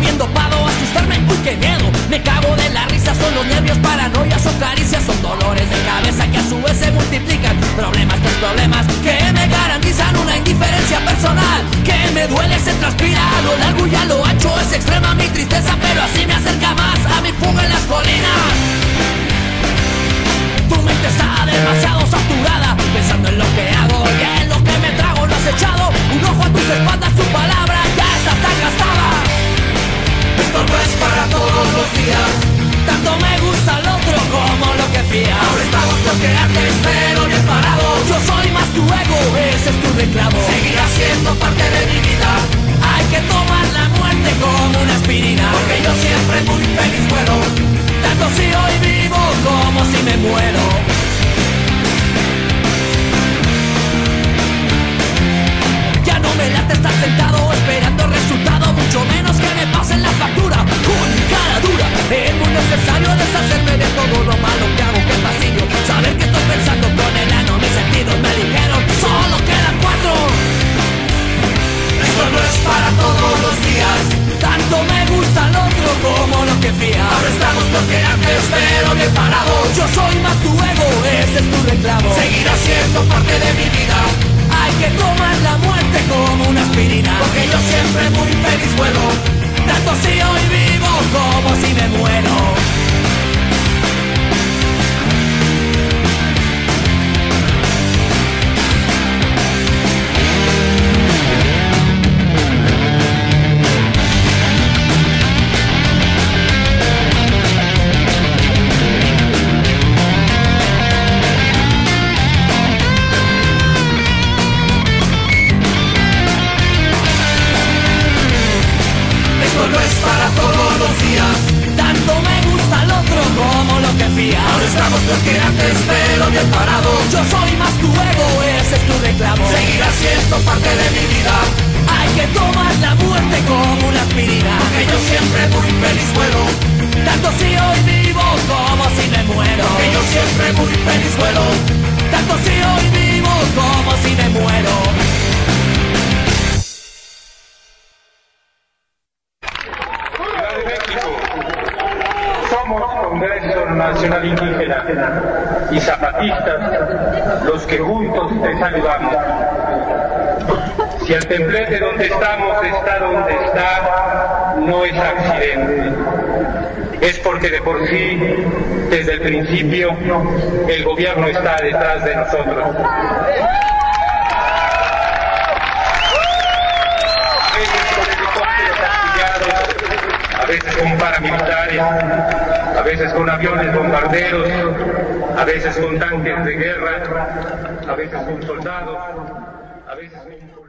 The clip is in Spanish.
Viendo pado asustarme, uy qué miedo. Me cago de la risa, son los nervios, paranoia Son caricias, son dolores de cabeza Que a su vez se multiplican. Problemas tras problemas que me garantizan Una indiferencia personal. Que me duele, se transpira a lo largo y lo ancho Es extrema mi tristeza, pero así me acerca más ego, ese es tu reclamo. Seguirá siendo parte de mi vida. Como lo Yo soy más tu ego, ese es tu reclamo. Seguirá siendo parte de mi vida. Hay que tomar la muerte como una aspirina. Que yo siempre muy feliz vuelo. Tanto si hoy vivo como si me muero. Que yo siempre muy feliz vuelo. Tanto si hoy vivo como si me muero. México. Somos Congreso Nacional Indígena y zapatistas los que juntos te saludamos. Si el templete donde estamos está donde está, no es accidente. Es porque de por sí, desde el principio, el gobierno está detrás de nosotros. A veces con paramilitares, a veces con aviones bombarderos, a veces con tanques de guerra, a veces con soldados, a veces con...